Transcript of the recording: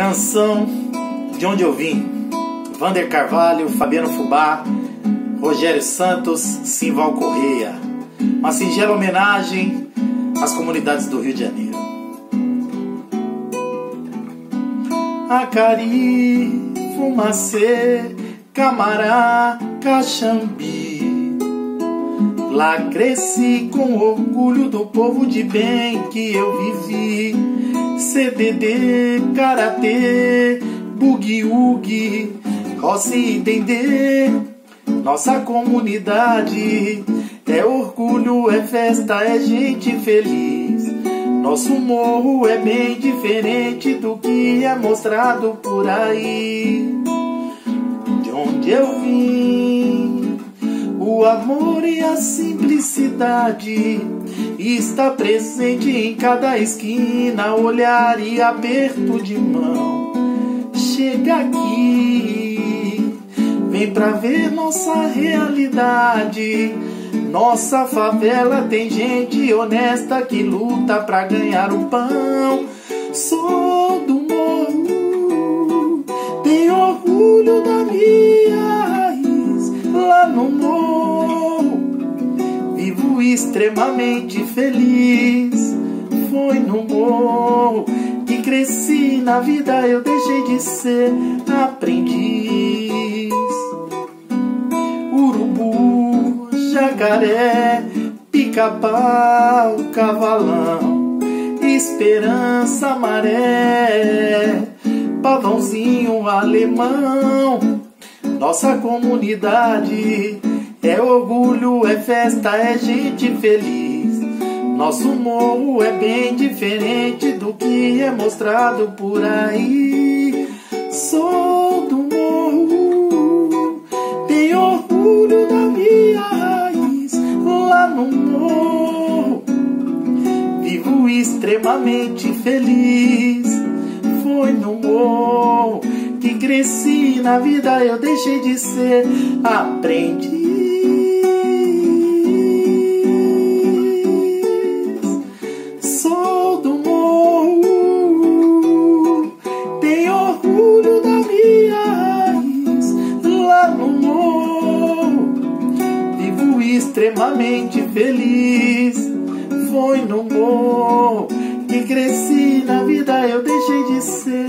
Canção de onde eu vim. Vander Carvalho, Fabiano Fubá, Rogério Santos, Simval Correia. Uma singela homenagem às comunidades do Rio de Janeiro. Acari, Fumacê, Camará, Caxambi. Lá cresci com orgulho do povo de bem que eu vivi. CDD, Karatê, Bugi-Ugi, Rossi e. Nossa comunidade é orgulho, é festa, é gente feliz. Nosso morro é bem diferente do que é mostrado por aí. De onde eu vim, o amor e a simplicidade está presente em cada esquina, olhar e aperto de mão. Chega aqui, vem pra ver nossa realidade. Nossa favela tem gente honesta que luta pra ganhar o pão. Sou extremamente feliz. Foi no morro que cresci na vida, eu deixei de ser aprendiz. Urubu, jacaré, pica-pau, cavalão, esperança, maré, pavãozinho alemão. Nossa comunidade é orgulho, é festa, é gente feliz. Nosso morro é bem diferente do que é mostrado por aí. Sou do morro, tenho orgulho da minha raiz lá no morro. Vivo extremamente feliz. Foi no morro que cresci na vida, eu deixei de ser aprendiz. Extremamente feliz. Foi no morro que cresci na vida, eu deixei de ser